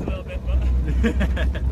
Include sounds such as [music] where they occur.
a little bit, but. [laughs]